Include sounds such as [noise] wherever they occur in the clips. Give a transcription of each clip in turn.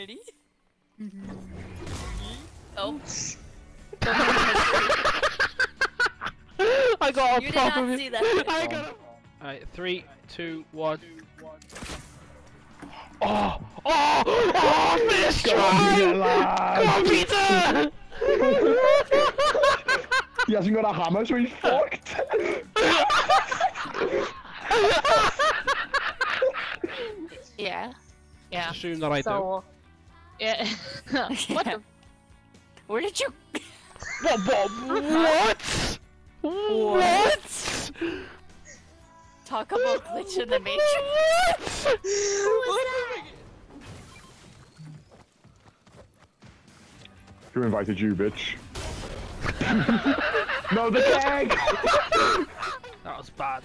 Ready? Oh. [laughs] I got a You You did not see that. [laughs] I got a. Alright, three, two, one. Oh! Oh! Oh! Finish Go try! Peter. Come on, Peter! [laughs] He hasn't got a hammer, so he's fucked. Yeah. Yeah. Assume that I do. So, yeah. [laughs] what the? [laughs] Where did you? What? What? What? What? Talk about glitch in the matrix. Who invited you, bitch? [laughs] no, the tag! That was bad.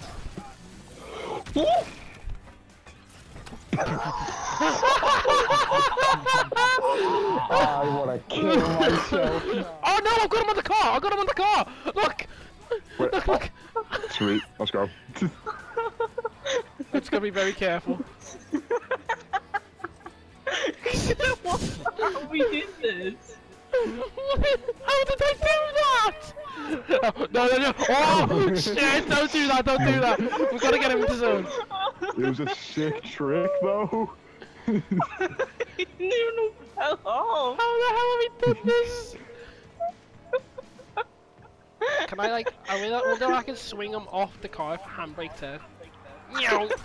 I wanna kill myself. Oh no! I've got him on the car! I've got him on the car! Look! Wait, Look! Look! Sweet, let's go. It's gonna be very careful. we did this. How did I do that? Oh, no, no, no! Oh shit! Don't do that! Don't do that! We've got to get him into zone. It was a sick trick, though. You didn't even fell off. How the hell have we done this? Can I like? I mean, I wonder if I can swing him off the car if a handbrake turn. Meow. [laughs]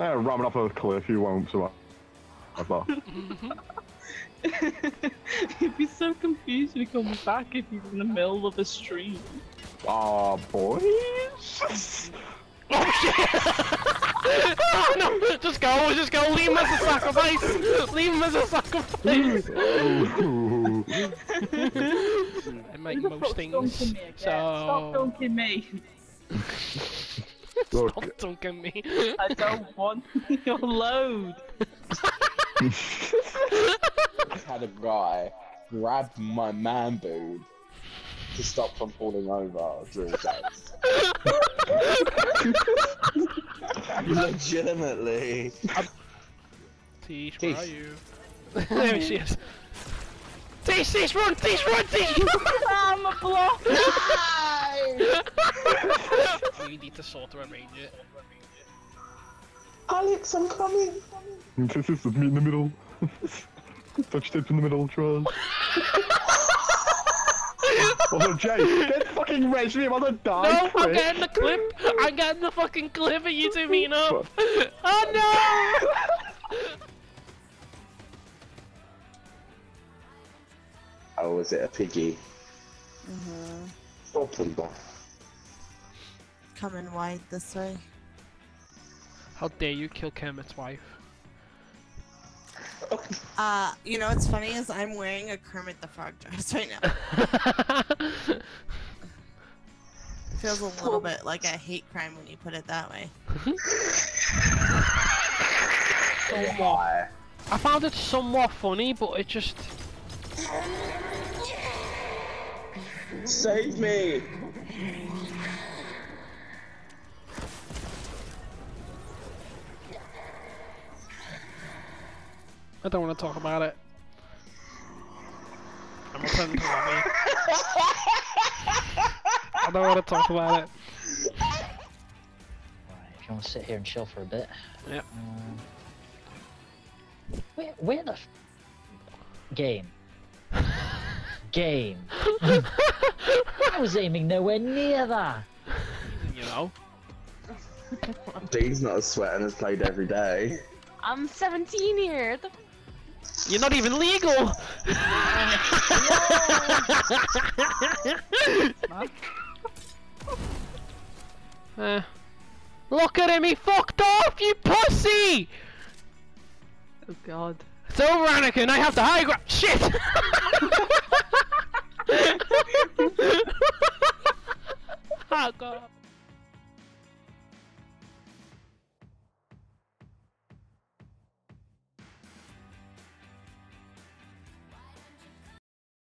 Yeah, ramming off a cliff, you won't survive. [laughs] that. He'd be so confused when he comes back if he's in the middle of a stream. Aw, boys. Oh [laughs] shit! oh no! Just go! Just go! Leave him as a sacrifice! Leave him as a sacrifice! Ooh. [laughs] I make most Stop things. dunking me again. [laughs] Stop So dunking me. Look, stop dunking me. I don't want your load. I had a guy grab my man boob to stop from falling over during sex. [laughs] Legitimately. Tish, where Tish. are you? [laughs] there she is. Tish, Tish, run! Tish, run! Tish! [laughs] I'm a block. we need to sort of arrange it. Alex, I'm coming. this is me in the middle. Touch tip in the middle, trust. Oh, Jay, get fucking res me, I'm on a die. No, I'm getting the clip! I'm getting the fucking clip of you two meeting up! Oh no! Oh, was it a piggy? Mm-hmm. Open that. Coming wide this way. How dare you kill Kermit's wife? Uh, you know what's funny is I'm wearing a Kermit the Frog dress right now. [laughs] It feels a little bit like a hate crime when you put it that way. [laughs] Why? I found it somewhat funny, but it just. Save me! I don't want to talk about it. I'm returning to lobby. I don't want to talk about it. Right, if you want to sit here and chill for a bit. Yep. Um, where, where the f- game? [laughs] game. [laughs] I was aiming nowhere near that. You know. Dean's not as sweating as played every day. I'm 17 here. You're not even legal! [laughs] uh, look at him, he fucked off, you pussy! Oh god. It's over, Anakin, I have to high ground. Shit! [laughs] [laughs] oh god.